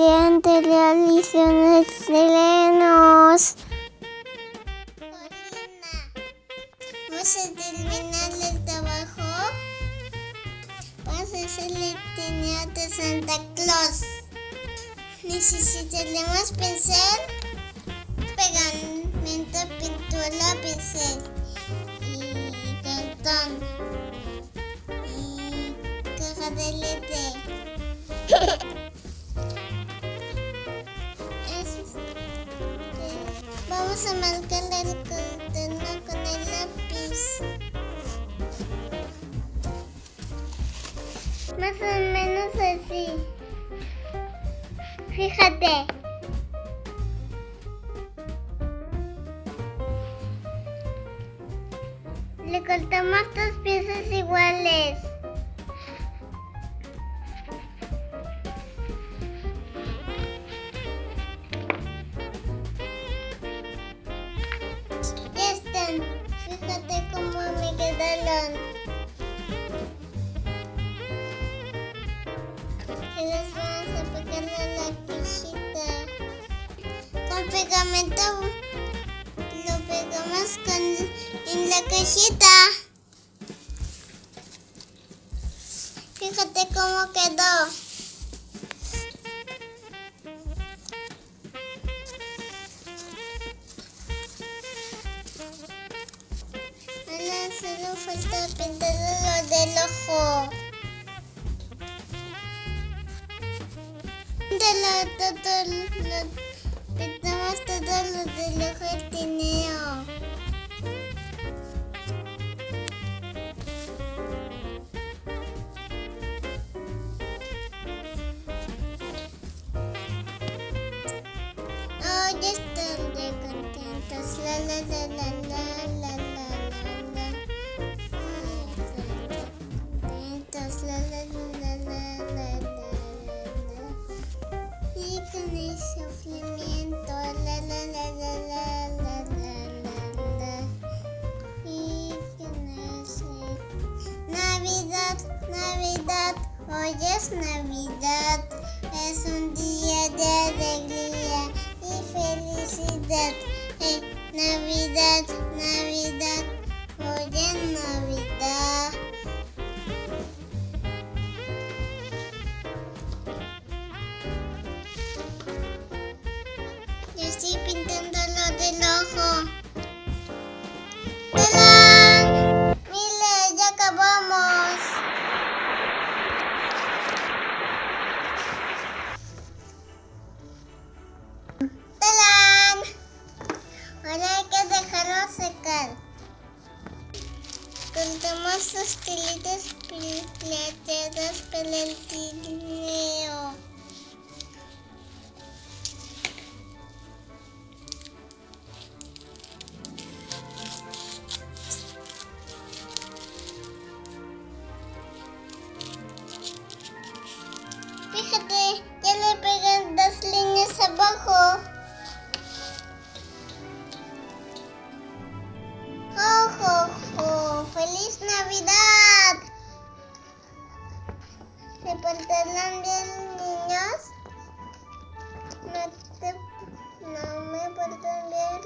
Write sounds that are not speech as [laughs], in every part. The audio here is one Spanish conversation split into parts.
anterior hicieron estrenos. Corina, ¿vas a terminar el trabajo? Vas a hacerle tenía de Santa Claus. Necesitaremos pincel, pegamento, pintura, pincel y cartón y caja de leche. [laughs] Vamos a marcar el contorno con el lápiz. Más o menos así. Fíjate. Le cortamos dos piezas iguales. La lapicita. Con pegamento lo pegamos con, en la cajita. Fíjate cómo quedó. Solo falta pintar lo del ojo. Lo, todo lo, pintamos todo lo del ojo del tineo. Oh, ya están de contentos. La la la la hoy es Navidad, es un hay que dejarlo secar. Contamos los tilitos plateados para el. ¿Se portaron bien, niños? No, te, no me portan bien.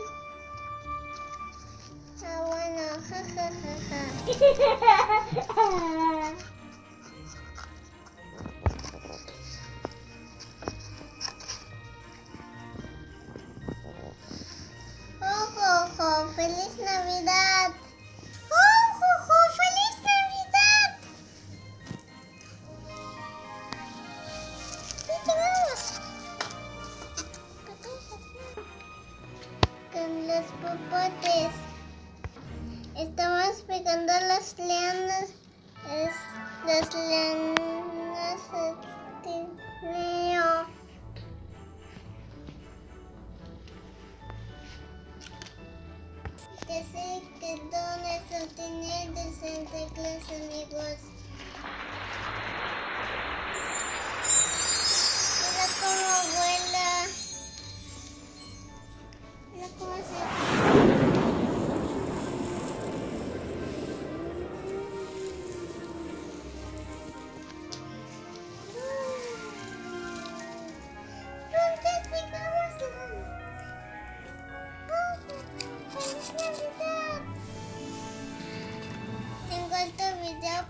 Ah, bueno, ja, ja, ja, ja. Estamos pegando las leonas. Es, las leonas tineo. Que se quedó nuestro tener de Santa Claus, amigos.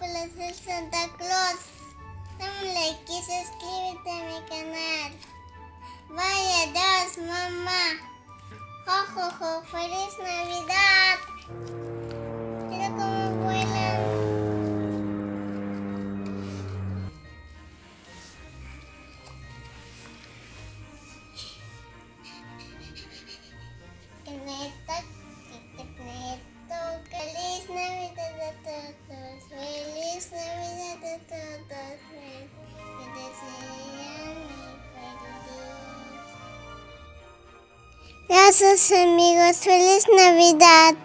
Ser Santa Claus. Dame like y suscríbete a mi canal. Vaya dos, mamá. Jo, jo, jo, feliz Navidad. Gracias amigos. Feliz Navidad.